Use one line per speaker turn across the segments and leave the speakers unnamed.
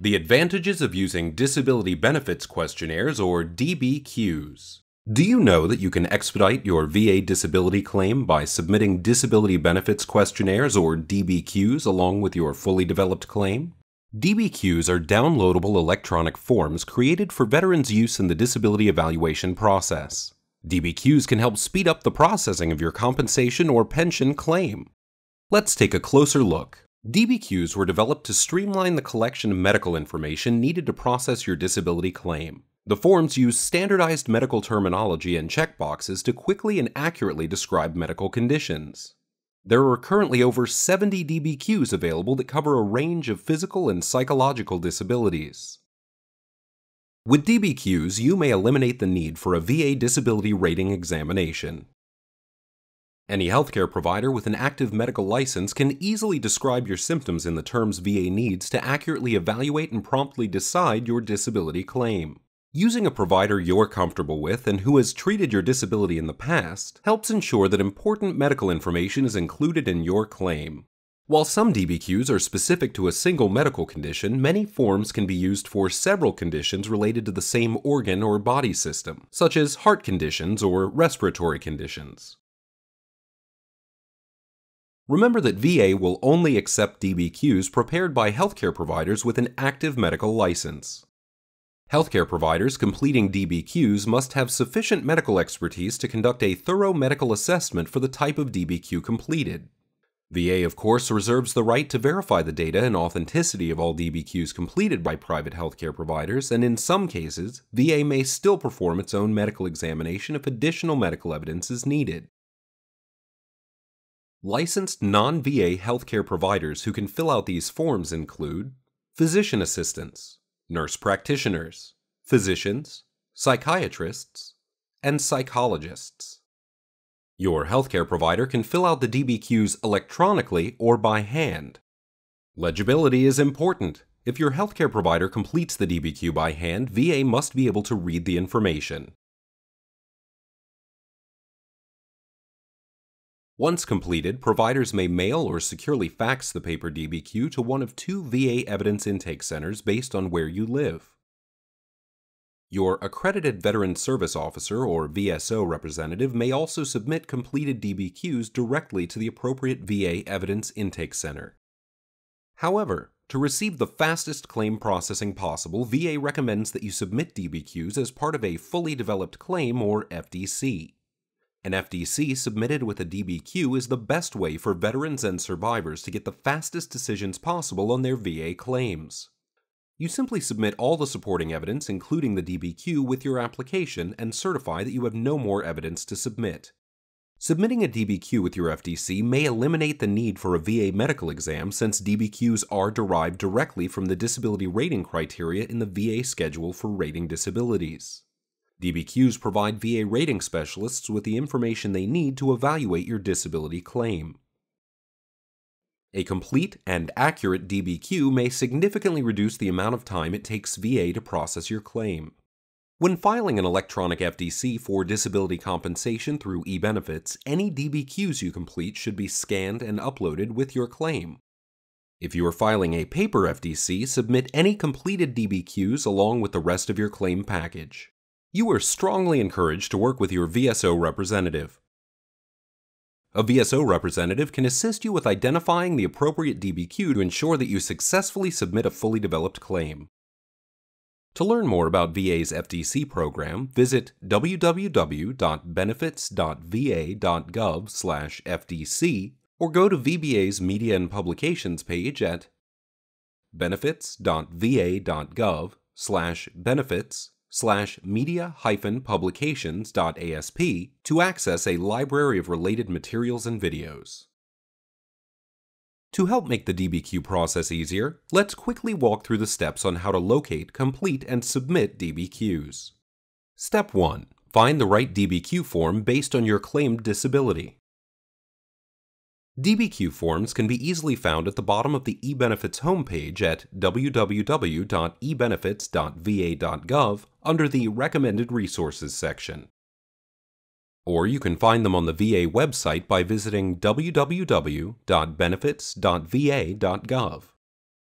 The advantages of using Disability Benefits Questionnaires or DBQs. Do you know that you can expedite your VA disability claim by submitting Disability Benefits Questionnaires or DBQs along with your fully developed claim? DBQs are downloadable electronic forms created for veterans' use in the disability evaluation process. DBQs can help speed up the processing of your compensation or pension claim. Let's take a closer look. DBQs were developed to streamline the collection of medical information needed to process your disability claim. The forms use standardized medical terminology and checkboxes to quickly and accurately describe medical conditions. There are currently over 70 DBQs available that cover a range of physical and psychological disabilities. With DBQs, you may eliminate the need for a VA disability rating examination. Any healthcare provider with an active medical license can easily describe your symptoms in the terms VA needs to accurately evaluate and promptly decide your disability claim. Using a provider you're comfortable with and who has treated your disability in the past helps ensure that important medical information is included in your claim. While some DBQs are specific to a single medical condition, many forms can be used for several conditions related to the same organ or body system, such as heart conditions or respiratory conditions. Remember that VA will only accept DBQs prepared by healthcare providers with an active medical license. Healthcare providers completing DBQs must have sufficient medical expertise to conduct a thorough medical assessment for the type of DBQ completed. VA, of course, reserves the right to verify the data and authenticity of all DBQs completed by private healthcare providers, and in some cases, VA may still perform its own medical examination if additional medical evidence is needed. Licensed non VA healthcare providers who can fill out these forms include physician assistants, nurse practitioners, physicians, psychiatrists, and psychologists. Your healthcare provider can fill out the DBQs electronically or by hand. Legibility is important. If your healthcare provider completes the DBQ by hand, VA must be able to read the information. Once completed, providers may mail or securely fax the paper DBQ to one of two VA evidence intake centers based on where you live. Your accredited Veteran Service Officer or VSO representative may also submit completed DBQs directly to the appropriate VA Evidence Intake Center. However, to receive the fastest claim processing possible, VA recommends that you submit DBQs as part of a fully developed claim or FDC. An FDC submitted with a DBQ is the best way for veterans and survivors to get the fastest decisions possible on their VA claims. You simply submit all the supporting evidence, including the DBQ, with your application and certify that you have no more evidence to submit. Submitting a DBQ with your FDC may eliminate the need for a VA medical exam since DBQs are derived directly from the disability rating criteria in the VA schedule for rating disabilities. DBQs provide VA rating specialists with the information they need to evaluate your disability claim. A complete and accurate DBQ may significantly reduce the amount of time it takes VA to process your claim. When filing an electronic FDC for disability compensation through eBenefits, any DBQs you complete should be scanned and uploaded with your claim. If you are filing a paper FDC, submit any completed DBQs along with the rest of your claim package. You are strongly encouraged to work with your VSO representative. A VSO representative can assist you with identifying the appropriate DBQ to ensure that you successfully submit a fully developed claim. To learn more about VA's FDC program, visit www.benefits.va.gov/fdc or go to VBA's Media and Publications page at benefits.va.gov/benefits slash media-publications.asp to access a library of related materials and videos. To help make the DBQ process easier, let's quickly walk through the steps on how to locate, complete, and submit DBQs. Step 1. Find the right DBQ form based on your claimed disability. DBQ forms can be easily found at the bottom of the eBenefits homepage at www.ebenefits.va.gov under the Recommended Resources section. Or you can find them on the VA website by visiting www.benefits.va.gov.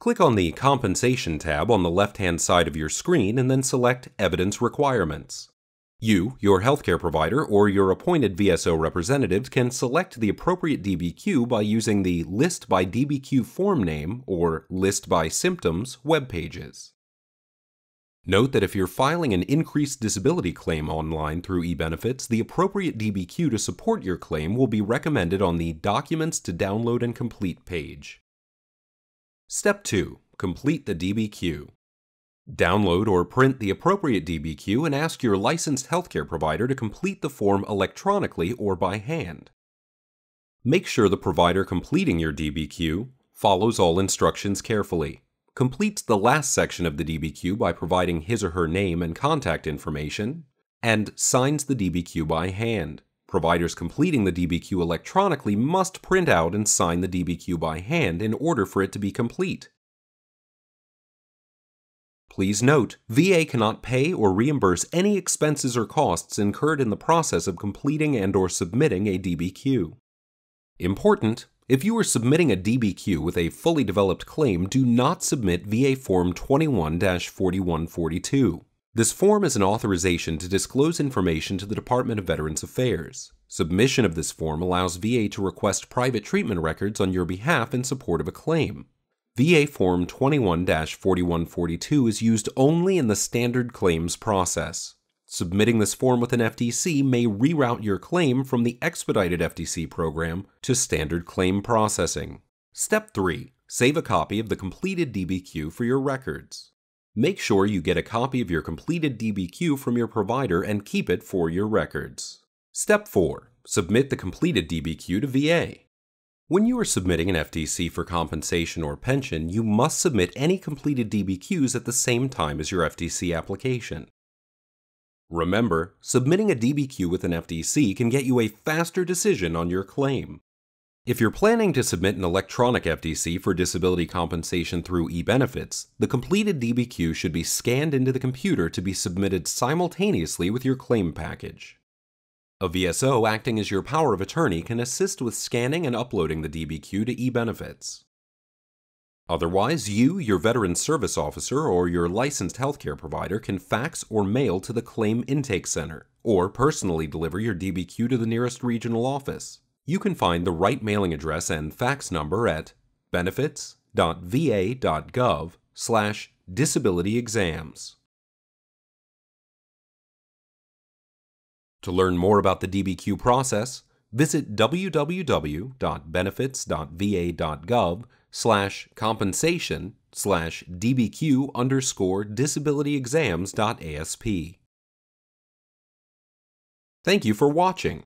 Click on the Compensation tab on the left-hand side of your screen and then select Evidence Requirements. You, your healthcare provider, or your appointed VSO representative can select the appropriate DBQ by using the List by DBQ form name or List by Symptoms web pages. Note that if you're filing an increased disability claim online through eBenefits, the appropriate DBQ to support your claim will be recommended on the Documents to Download and Complete page. Step 2. Complete the DBQ. Download or print the appropriate DBQ and ask your licensed healthcare provider to complete the form electronically or by hand. Make sure the provider completing your DBQ follows all instructions carefully completes the last section of the DBQ by providing his or her name and contact information, and signs the DBQ by hand. Providers completing the DBQ electronically must print out and sign the DBQ by hand in order for it to be complete. Please note, VA cannot pay or reimburse any expenses or costs incurred in the process of completing and or submitting a DBQ. Important, if you are submitting a DBQ with a fully developed claim, do not submit VA Form 21 4142. This form is an authorization to disclose information to the Department of Veterans Affairs. Submission of this form allows VA to request private treatment records on your behalf in support of a claim. VA Form 21 4142 is used only in the standard claims process. Submitting this form with an FDC may reroute your claim from the expedited FDC program to standard claim processing. Step 3. Save a copy of the completed DBQ for your records. Make sure you get a copy of your completed DBQ from your provider and keep it for your records. Step 4. Submit the completed DBQ to VA. When you are submitting an FDC for compensation or pension, you must submit any completed DBQs at the same time as your FDC application. Remember, submitting a DBQ with an FDC can get you a faster decision on your claim. If you're planning to submit an electronic FDC for disability compensation through eBenefits, the completed DBQ should be scanned into the computer to be submitted simultaneously with your claim package. A VSO acting as your power of attorney can assist with scanning and uploading the DBQ to eBenefits. Otherwise, you, your Veteran Service Officer, or your licensed healthcare provider can fax or mail to the Claim Intake Center, or personally deliver your DBQ to the nearest regional office. You can find the right mailing address and fax number at benefits.va.gov slash disability exams. To learn more about the DBQ process, visit www.benefits.va.gov slash compensation slash dbq underscore disabilityexams.asp. Thank you for watching.